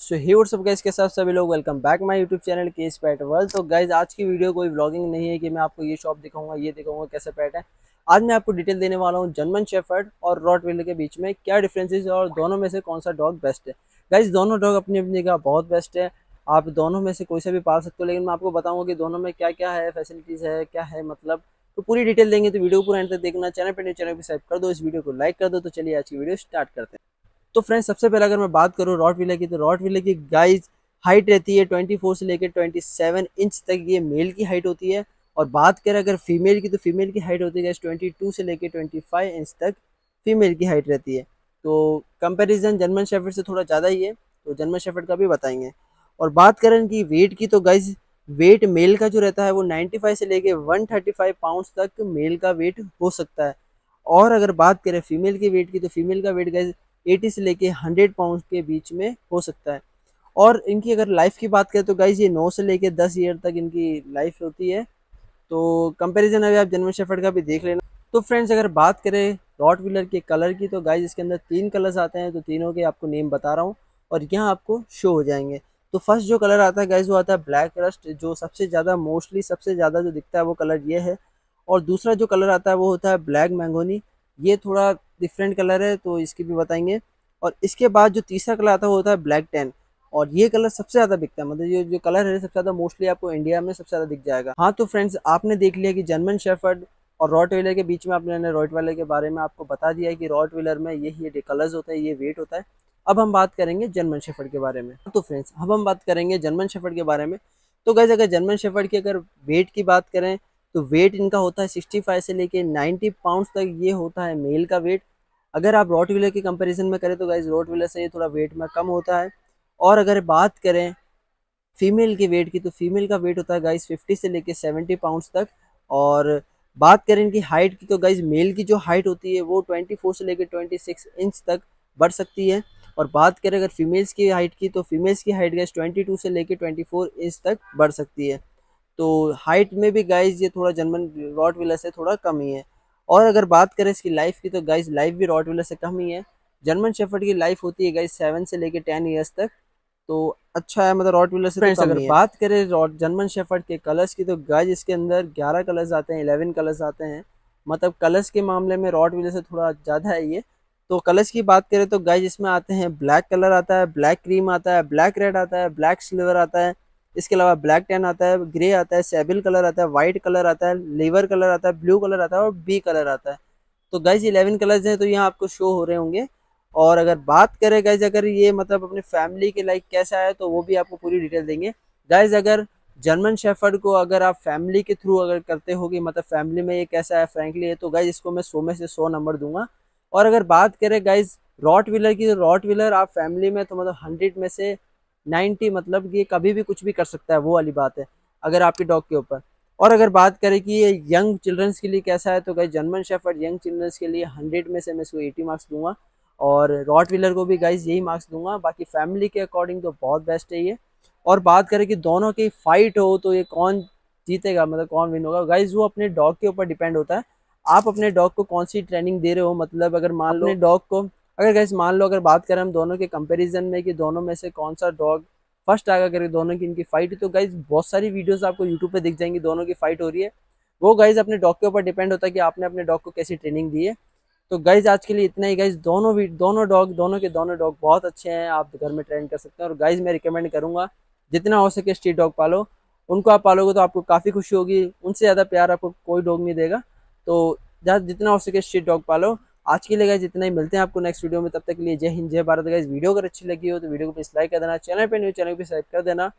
सो ही WhatsApp guys के साथ सभी लोग? Welcome back my YouTube channel case pet world तो गाइज़ आज की वीडियो कोई ब्लॉगिंग नहीं है कि मैं आपको ये शॉप दिखाऊँगा, ये दिखाऊँगा कैसे पैट है। आज मैं आपको डिटेल देने वाला हूँ जर्मन शेफर्ड और रॉट के बीच में, क्या डिफरेंसेस है और दोनों में से कौन सा डॉग बेस्ट है। गाइज़ दोनों डॉग अपनी अपनी जगह बहुत बेस्ट है। आप दोनों में से कोई सा भी पाल सकते हो, लेकिन मैं आपको बताऊँगा कि दोनों में क्या क्या है फैसिलिटीज़ है, क्या है मतलब। तो पूरी डिटेल देंगे तो वीडियो पूरा एंड तक देखना। चैनल पर चैनल पर सब्सक्राइब कर दो। इस वीडियो को लाइक कर दो। तो चलिए आज की वीडियो स्टार्ट करते हैं। तो फ्रेंड्स सबसे पहले अगर मैं बात करूँ रॉट विलर की तो रॉट विलर की गाइज़ हाइट रहती है 24 से लेकर 27 इंच तक ये मेल की हाइट होती है। और बात करें अगर फीमेल की तो फीमेल की हाइट होती है गाइज़ ट्वेंटी टू से लेकर ट्वेंटी फाइव इंच तक फीमेल की हाइट रहती है। तो कंपैरिजन जर्मन शेफर्ड से थोड़ा ज़्यादा ही है तो जर्मन शेफर्ड का भी बताएँगे। और बात करें इनकी वेट की तो गाइज़ वेट मेल का जो रहता है वो 95 से लेके 135 पाउंड्स तक मेल का वेट हो सकता है। और अगर बात करें फीमेल की वेट की तो फीमेल का वेट गाइज़ 80 से लेके 100 पाउंड के बीच में हो सकता है। और इनकी अगर लाइफ की बात करें तो गाइज़ ये नौ से लेके दस ईयर तक इनकी लाइफ होती है। तो कंपैरिजन अभी आप जन्म शेफर्ड का भी देख लेना। तो फ्रेंड्स अगर बात करें रॉट व्हीलर के कलर की तो गाइज़ इसके अंदर तीन कलर्स आते हैं। तो तीनों के आपको नेम बता रहा हूँ और यहाँ आपको शो हो जाएँगे। तो फ़र्स्ट जो कलर आता है गाइज़ वो आता है ब्लैक रस्ट जो सबसे ज़्यादा मोस्टली सबसे ज़्यादा जो दिखता है वो कलर ये है। और दूसरा जो कलर आता है वो होता है ब्लैक मैंगोनी ये थोड़ा डिफरेंट कलर है तो इसकी भी बताएँगे। और इसके बाद जो तीसरा कलर आता है, वो होता है ब्लैक टेन। और ये कलर सबसे ज़्यादा बिकता है मतलब ये जो कलर है, सबसे ज़्यादा मोस्टली आपको इंडिया में सबसे ज़्यादा दिख जाएगा। हाँ तो फ्रेंड्स, आपने देख लिया कि जर्मन शेफर्ड और रॉट व्हीलर के बीच में आपने रॉट व्हीलर के बारे में आपको बता दिया है कि रॉट व्हीलर में ये ये कलर्स होता है, ये वेट होता है। अब हम बात करेंगे जर्मन शेफर्ड के बारे में। तो फ्रेंड्स, अब हम बात करेंगे जर्मन शेफर्ड के बारे में। तो गैस अगर जर्मन शेफर्ड की अगर वेट की बात करें तो वेट इनका होता है 65 से लेके 90 पाउंड्स तक ये होता है मेल का वेट अगर आप रॉट व्हीलर की कंपैरिजन में करें तो गाइज़ रॉट व्हीलर से ये थोड़ा वेट में कम होता है। और अगर बात करें फीमेल के वेट की तो फीमेल का वेट होता है गाइज़ 50 से लेके 70 पाउंड्स तक। और बात करें इनकी हाइट की तो गाइज़ मेल की जो हाइट होती है, वो 24 से लेके 26 इंच तक बढ़ सकती है। और बात करें अगर फीमेल्स की हाइट की तो फीमेल्स की हाइट गाइस 22 से लेके 24 इंच तक बढ़ सकती है। तो हाइट में भी गाइस ये थोड़ा जर्मन रॉट व्हीलर से थोड़ा कम ही है। और अगर बात करें इसकी लाइफ की तो गाइस लाइफ भी रॉट व्हीलर से कम ही है। जर्मन शेफर्ड की लाइफ होती है गाइस सेवन से लेके टेन ईयर्स तक तो अच्छा है मतलब रॉट व्हीलर से फ्रेंड्स तो अगर बात करें रॉट जर्मन शेफर्ड के कलर्स की तो गाइज़ इसके अंदर 11 कलर्स आते हैं 11 कलर्स आते हैं। मतलब कलर्स के मामले में रॉट व्हीलर से थोड़ा ज़्यादा है ये। तो कलर्स की बात करें तो गाइज़ इसमें आते हैं ब्लैक कलर आता है ब्लैक क्रीम आता है ब्लैक रेड आता है ब्लैक सिल्वर आता है। इसके अलावा ब्लैक टेन आता है ग्रे आता है सेबिल कलर आता है वाइट कलर आता है लीवर कलर आता है ब्लू कलर आता है और बी कलर आता है। तो गाइज़ इलेवन कलर्स हैं तो यहाँ आपको शो हो रहे होंगे। और अगर बात करें गाइज़ अगर ये मतलब अपने फैमिली के लाइक कैसा है तो वो भी आपको पूरी डिटेल देंगे। गाइज़ अगर जर्मन शेफर्ड को अगर आप फैमिली के थ्रू अगर करते हो कि मतलब फैमिली में ये कैसा है फ्रेंकली है तो गाइज़ इसको मैं सौ में से सौ नंबर दूँगा। और अगर बात करें गाइज़ रॉट व्हीलर की तो रॉट व्हीलर आप फैमिली में तो मतलब हंड्रेड में से नाइन्टी मतलब ये कभी भी कुछ भी कर सकता है, वो वाली बात है, अगर आपके डॉग के ऊपर। और अगर बात करें कि ये यंग चिल्ड्रंस के लिए कैसा है तो guys German Shepherd young childrens के लिए हंड्रेड में से मैं इसको एटी मार्क्स दूँगा, और रॉट व्हीलर को भी गाइज़ यही मार्क्स दूँगा, बाकी फैमिली के अकॉर्डिंग तो बहुत बेस्ट है ये। और बात करें कि दोनों की फाइट हो तो ये कौन जीतेगा मतलब कौन विन होगा? गाइज़ वो अपने डॉग के ऊपर डिपेंड होता है। आप अपने डॉग को कौन सी ट्रेनिंग दे रहे हो? मतलब अगर मान लो डॉग को अगर गाइज़ मान लो, अगर बात करें हम दोनों के कंपेरिजन में कि दोनों में से कौन सा डॉग फ़र्स्ट आएगा करें दोनों की इनकी फाइट तो गाइज़ बहुत सारी वीडियोस आपको यूट्यूब पे दिख जाएँगी, दोनों की फाइट हो रही है। वो गाइज़ अपने डॉग के ऊपर डिपेंड होता है कि आपने अपने डॉग को कैसी ट्रेनिंग दी है। तो गाइज़ आज के लिए इतना ही गाइज़ दोनों दोनों डॉग दोनों के दोनों डॉग बहुत अच्छे हैं, आप घर में ट्रेन कर सकते हैं। और गाइज़ मैं रिकमेंड करूँगा, जितना हो सके स्ट्रीट डॉग पालो। उनको आप पालोगे तो आपको काफ़ी खुशी होगी, उनसे ज़्यादा प्यार आपको कोई डॉग नहीं देगा। तो जितना हो सके स्ट्रीट डॉग पालो। आज के लिए गाइज़ इतना ही। मिलते हैं आपको नेक्स्ट वीडियो में। तब तक के लिए जय हिंद, जय भारत। गाइज़ वीडियो अगर अच्छी लगी हो तो वीडियो को प्लीज़ लाइक कर देना। चैनल पर न्यू चैनल को सब्सक्राइब कर देना।